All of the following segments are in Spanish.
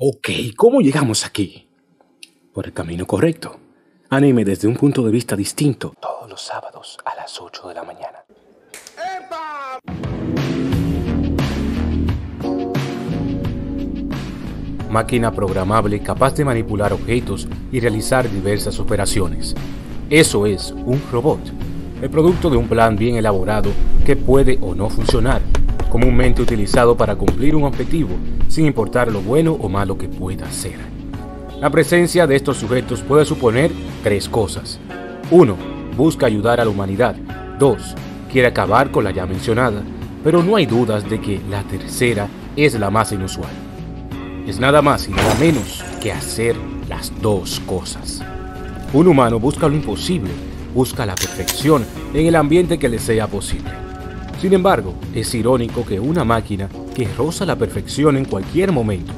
Ok, ¿cómo llegamos aquí? Por el camino correcto. Anime desde un punto de vista distinto. Todos los sábados a las 8 de la mañana. Máquina programable capaz de manipular objetos y realizar diversas operaciones. Eso es un robot, el producto de un plan bien elaborado que puede o no funcionar, comúnmente utilizado para cumplir un objetivo, sin importar lo bueno o malo que pueda ser. La presencia de estos sujetos puede suponer tres cosas. 1. Busca ayudar a la humanidad. 2. Quiere acabar con la ya mencionada, pero no hay dudas de que la tercera es la más inusual. Es nada más y nada menos que hacer las dos cosas. Un humano busca lo imposible, busca la perfección en el ambiente que le sea posible. Sin embargo, es irónico que una máquina que roza la perfección en cualquier momento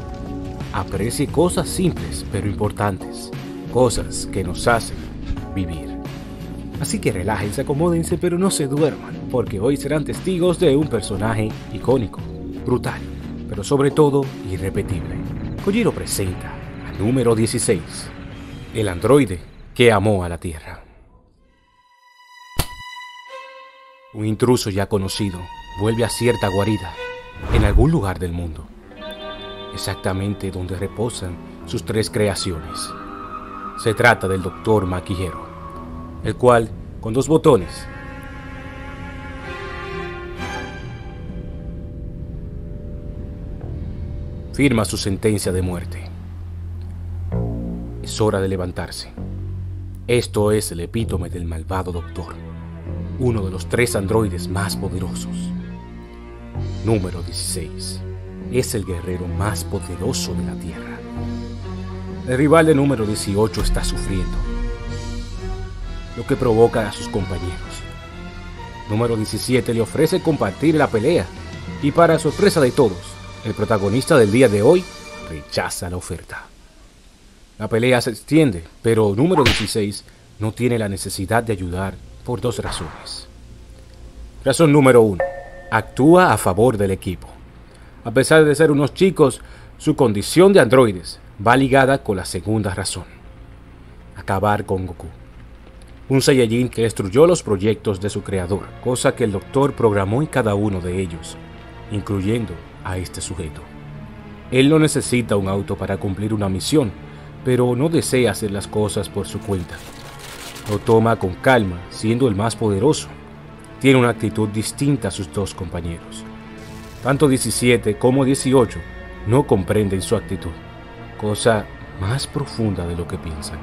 aprecie cosas simples pero importantes, cosas que nos hacen vivir. Así que relájense, acomódense, pero no se duerman, porque hoy serán testigos de un personaje icónico, brutal, pero sobre todo irrepetible. Kojiro presenta al número 16, el androide que amó a la Tierra. Un intruso ya conocido vuelve a cierta guarida en algún lugar del mundo, exactamente donde reposan sus tres creaciones. Se trata del doctor Maquillero, el cual, con dos botones, firma su sentencia de muerte. Es hora de levantarse. Esto es el epítome del malvado doctor, uno de los tres androides más poderosos. Número 16. Es el guerrero más poderoso de la Tierra. El rival de número 18 está sufriendo, lo que provoca a sus compañeros. Número 17 le ofrece compartir la pelea y para sorpresa de todos, el protagonista del día de hoy rechaza la oferta. La pelea se extiende, pero número 16 no tiene la necesidad de ayudar por dos razones. Razón número 1. Actúa a favor del equipo. A pesar de ser unos chicos, su condición de androides va ligada con la segunda razón. Acabar con Goku. Un Saiyajin que destruyó los proyectos de su creador, cosa que el doctor programó en cada uno de ellos, incluyendo a este sujeto. Él no necesita un auto para cumplir una misión, pero no desea hacer las cosas por su cuenta. Lo toma con calma, siendo el más poderoso. Tiene una actitud distinta a sus dos compañeros. Tanto 17 como 18 no comprenden su actitud, cosa más profunda de lo que piensan.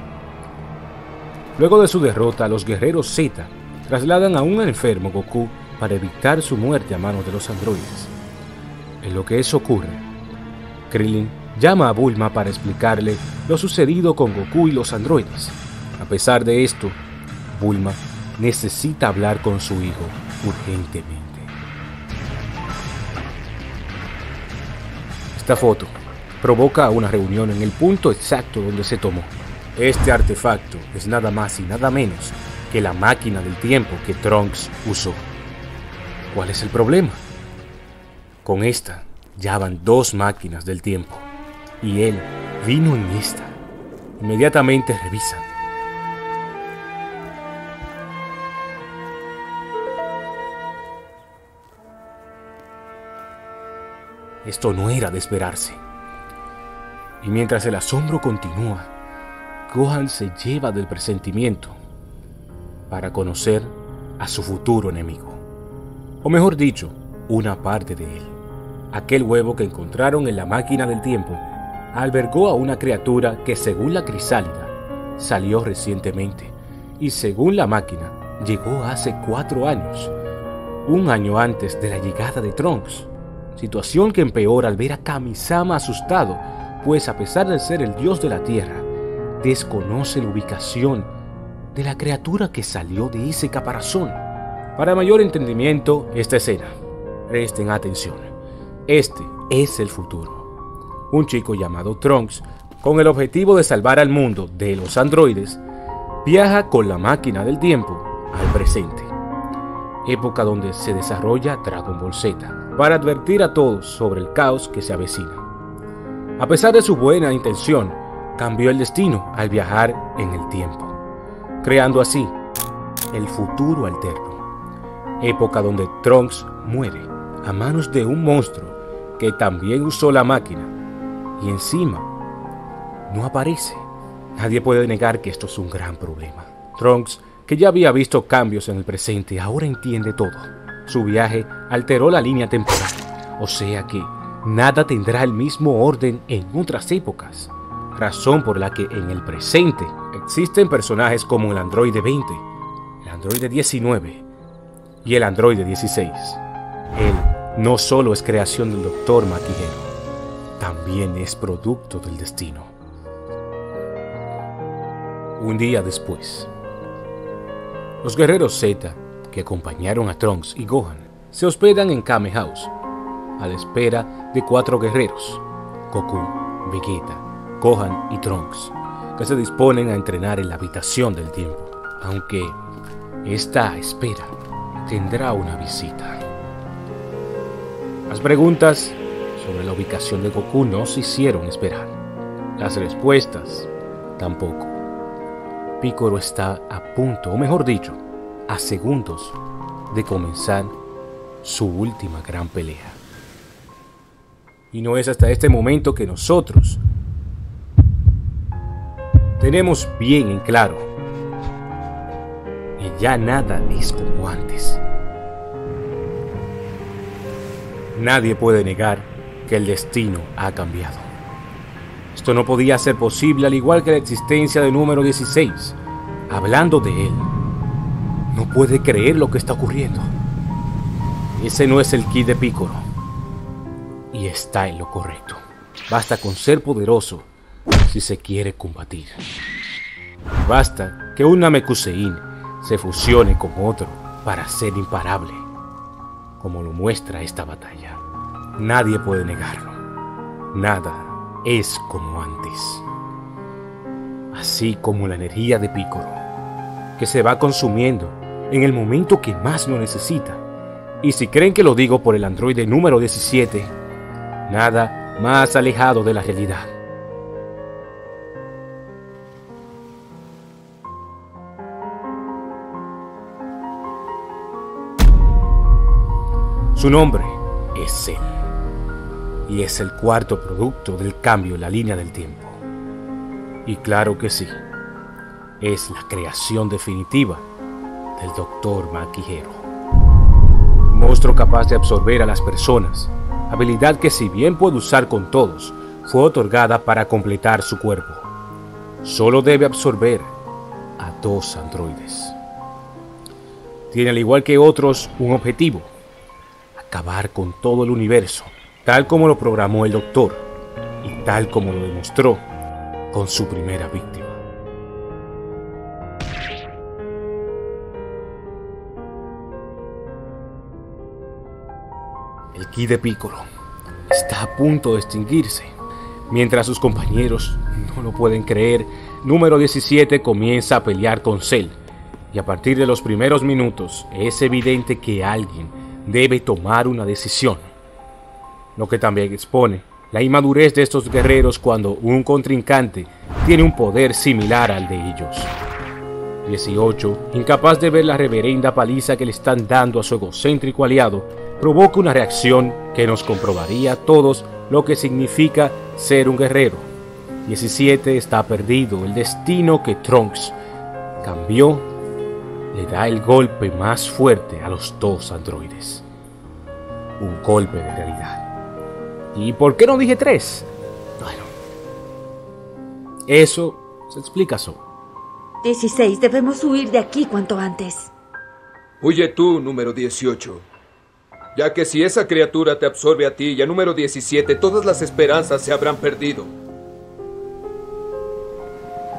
Luego de su derrota, los guerreros Z trasladan a un enfermo Goku para evitar su muerte a manos de los androides. En lo que eso ocurre, Krillin llama a Bulma para explicarle lo sucedido con Goku y los androides. A pesar de esto, Bulma necesita hablar con su hijo urgentemente. Esta foto provoca una reunión en el punto exacto donde se tomó. Este artefacto es nada más y nada menos que la máquina del tiempo que Trunks usó. ¿Cuál es el problema? Con esta ya van dos máquinas del tiempo y él vino en esta. Inmediatamente revisan. Esto no era de esperarse. Y mientras el asombro continúa, Gohan se lleva del presentimiento para conocer a su futuro enemigo. O mejor dicho, una parte de él. Aquel huevo que encontraron en la máquina del tiempo albergó a una criatura que según la crisálida salió recientemente y según la máquina llegó hace cuatro años, un año antes de la llegada de Trunks, situación que empeora al ver a Kamisama asustado, pues a pesar de ser el dios de la tierra, desconoce la ubicación de la criatura que salió de ese caparazón. Para mayor entendimiento, esta escena, presten atención, este es el futuro. Un chico llamado Trunks, con el objetivo de salvar al mundo de los androides, viaja con la máquina del tiempo al presente, época donde se desarrolla Dragon Ball Z, para advertir a todos sobre el caos que se avecina. A pesar de su buena intención, cambió el destino al viajar en el tiempo, creando así el futuro alterno, época donde Trunks muere a manos de un monstruo que también usó la máquina y encima no aparece. Nadie puede negar que esto es un gran problema. Trunks, que ya había visto cambios en el presente, ahora entiende todo. Su viaje alteró la línea temporal, o sea que nada tendrá el mismo orden en otras épocas. Razón por la que en el presente existen personajes como el androide 20, el androide 19 y el androide 16. Él no solo es creación del doctor Maquijero, también es producto del destino. Un día después, los guerreros Z que acompañaron a Trunks y Gohan se hospedan en Kame House, a la espera de cuatro guerreros, Goku, Vegeta, Gohan y Trunks, que se disponen a entrenar en la habitación del tiempo, aunque esta espera tendrá una visita. Las preguntas sobre la ubicación de Goku no se hicieron esperar. Las respuestas tampoco. Piccolo está a punto, o mejor dicho, a segundos de comenzar su última gran pelea. Y no es hasta este momento que nosotros tenemos bien en claro que ya nada es como antes. Nadie puede negar que el destino ha cambiado. Esto no podía ser posible al igual que la existencia del número 16. Hablando de él, no puede creer lo que está ocurriendo. Ese no es el ki de Piccolo. Y está en lo correcto. Basta con ser poderoso si se quiere combatir. Basta que un Namekusein se fusione con otro para ser imparable, como lo muestra esta batalla. Nadie puede negarlo. Nada es como antes. Así como la energía de Piccolo, que se va consumiendo en el momento que más lo necesita. Y si creen que lo digo por el androide número 17, nada más alejado de la realidad. Su nombre es él. Y es el cuarto producto del cambio en la línea del tiempo. Y claro que sí, es la creación definitiva del Doctor Maquijero. Monstruo capaz de absorber a las personas, habilidad que si bien puede usar con todos, fue otorgada para completar su cuerpo. Solo debe absorber a dos androides. Tiene al igual que otros un objetivo, acabar con todo el universo, tal como lo programó el Doctor y tal como lo demostró con su primera víctima. Ki de Piccolo está a punto de extinguirse. Mientras sus compañeros no lo pueden creer, número 17 comienza a pelear con Cell. Y a partir de los primeros minutos es evidente que alguien debe tomar una decisión. Lo que también expone la inmadurez de estos guerreros cuando un contrincante tiene un poder similar al de ellos. 18, incapaz de ver la reverenda paliza que le están dando a su egocéntrico aliado, provoca una reacción que nos comprobaría a todos lo que significa ser un guerrero. 17 está perdido, el destino que Trunks cambió le da el golpe más fuerte a los dos androides. Un golpe de realidad. ¿Y por qué no dije tres? Bueno, eso se explica solo. 16, debemos huir de aquí cuanto antes. Huye tú, número 18. Ya que si esa criatura te absorbe a ti y a número 17, todas las esperanzas se habrán perdido.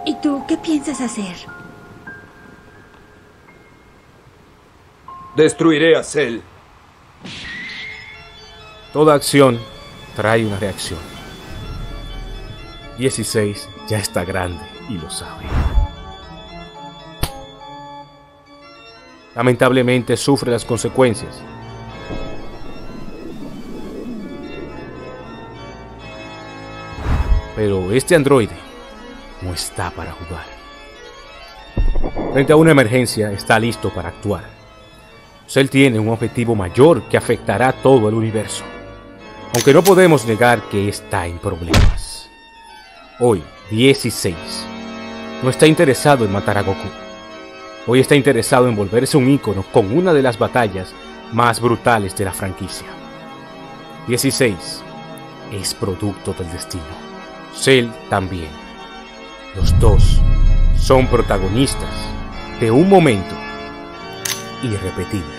¿Y tú qué piensas hacer? Destruiré a Cell. Toda acción trae una reacción. 16 ya está grande y lo sabe. Lamentablemente sufre las consecuencias. Pero este androide no está para jugar. Frente a una emergencia está listo para actuar. Cell tiene un objetivo mayor que afectará todo el universo. Aunque no podemos negar que está en problemas. Hoy, 16, no está interesado en matar a Goku. Hoy está interesado en volverse un ícono con una de las batallas más brutales de la franquicia. 16 es producto del destino. Cell también. Los dos son protagonistas de un momento irrepetible.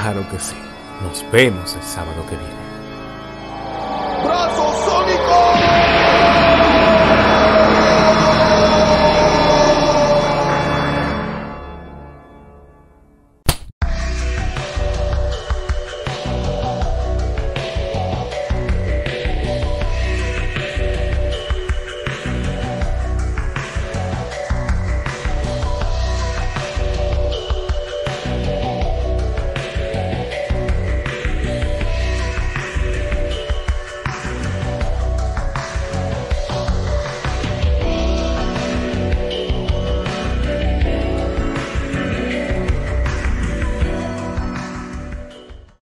Claro que sí. Nos vemos el sábado que viene. ¡Brazos